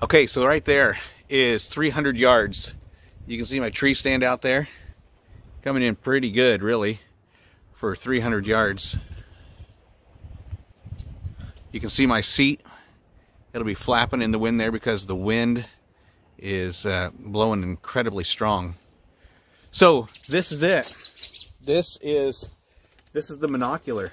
Okay, so right there is 300 yards. You can see my tree stand out there. Coming in pretty good, really, for 300 yards. You can see my seat. It'll be flapping in the wind there because the wind is uh, blowing incredibly strong. So this is it. This is this is the monocular.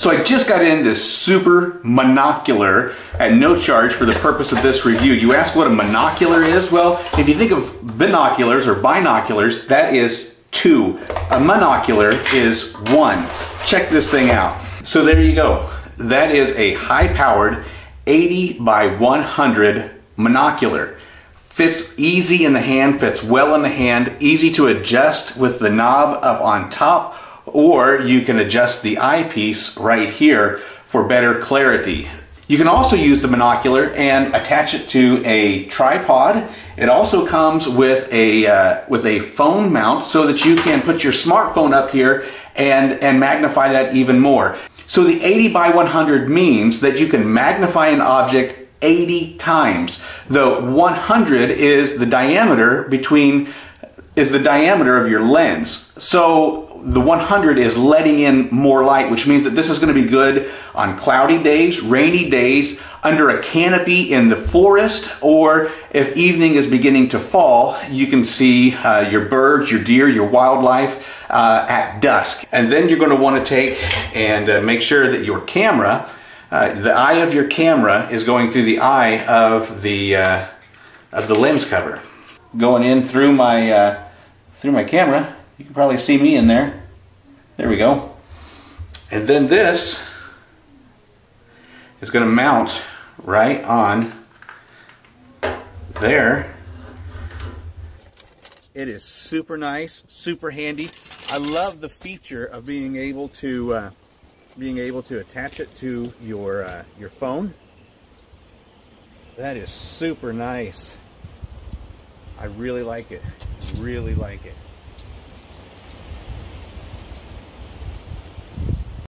So I just got in this super monocular at no charge for the purpose of this review. You ask what a monocular is? Well, if you think of binoculars or binoculars, that is two. A monocular is one. Check this thing out. So there you go. That is a high-powered 80 by 100 monocular. Fits easy in the hand, fits well in the hand, easy to adjust with the knob up on top or you can adjust the eyepiece right here for better clarity. You can also use the monocular and attach it to a tripod. It also comes with a uh, with a phone mount so that you can put your smartphone up here and and magnify that even more. So the 80 by 100 means that you can magnify an object 80 times. The 100 is the diameter between is the diameter of your lens. So the 100 is letting in more light, which means that this is going to be good on cloudy days, rainy days, under a canopy in the forest, or if evening is beginning to fall, you can see uh, your birds, your deer, your wildlife uh, at dusk. And then you're going to want to take and uh, make sure that your camera, uh, the eye of your camera is going through the eye of the, uh, of the lens cover. Going in through my, uh, through my camera, you can probably see me in there. There we go. And then this is going to mount right on there. It is super nice, super handy. I love the feature of being able to uh, being able to attach it to your uh, your phone. That is super nice. I really like it. Really like it.